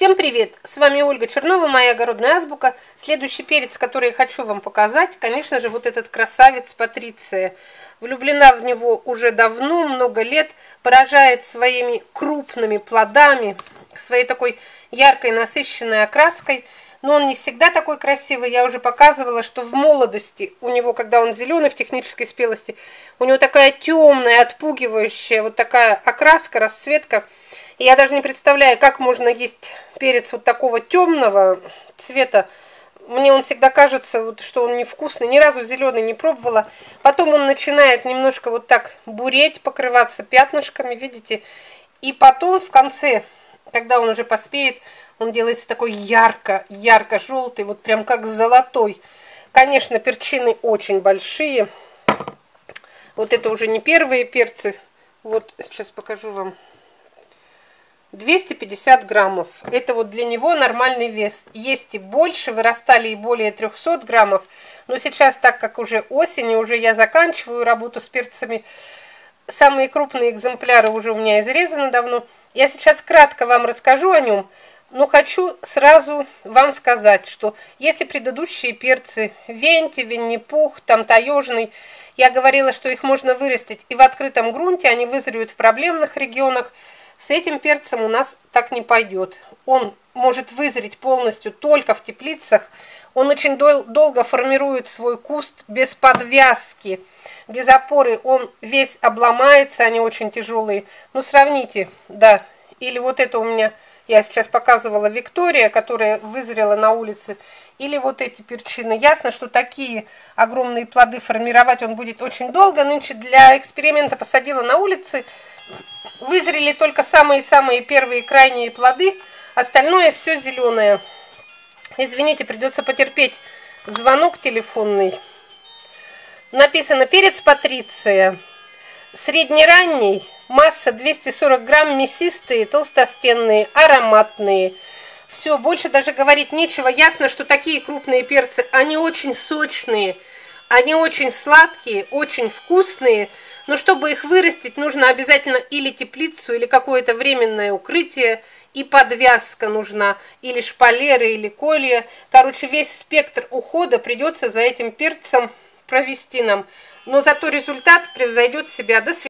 Всем привет! С вами Ольга Чернова, моя огородная азбука. Следующий перец, который я хочу вам показать, конечно же, вот этот красавец Патриция. Влюблена в него уже давно, много лет, поражает своими крупными плодами, своей такой яркой, насыщенной окраской. Но он не всегда такой красивый. Я уже показывала, что в молодости у него, когда он зеленый в технической спелости, у него такая темная, отпугивающая вот такая окраска, расцветка – я даже не представляю, как можно есть перец вот такого темного цвета. Мне он всегда кажется, вот, что он невкусный. Ни разу зеленый не пробовала. Потом он начинает немножко вот так буреть, покрываться пятнышками, видите. И потом в конце, когда он уже поспеет, он делается такой ярко, ярко-желтый, вот прям как золотой. Конечно, перчины очень большие. Вот это уже не первые перцы. Вот сейчас покажу вам. 250 граммов. Это вот для него нормальный вес. Есть и больше, вырастали и более 300 граммов. Но сейчас, так как уже осень, и уже я заканчиваю работу с перцами, самые крупные экземпляры уже у меня изрезаны давно. Я сейчас кратко вам расскажу о нем, но хочу сразу вам сказать, что если предыдущие перцы Венти, Винни-Пух, там Таежный, я говорила, что их можно вырастить и в открытом грунте, они вызреют в проблемных регионах, с этим перцем у нас так не пойдет. Он может вызреть полностью только в теплицах. Он очень дол долго формирует свой куст без подвязки, без опоры. Он весь обломается, они очень тяжелые. Ну, сравните, да. Или вот это у меня, я сейчас показывала, Виктория, которая вызрела на улице. Или вот эти перчины. Ясно, что такие огромные плоды формировать он будет очень долго. Нынче для эксперимента посадила на улице Вызрели только самые-самые первые крайние плоды, остальное все зеленое. Извините, придется потерпеть звонок телефонный. Написано перец Патриция. Среднеранний, масса 240 грамм, мясистые, толстостенные, ароматные. Все, больше даже говорить нечего. Ясно, что такие крупные перцы, они очень сочные, они очень сладкие, очень вкусные. Но чтобы их вырастить, нужно обязательно или теплицу, или какое-то временное укрытие, и подвязка нужна, или шпалеры, или колья. Короче, весь спектр ухода придется за этим перцем провести нам. Но зато результат превзойдет себя. До свидания.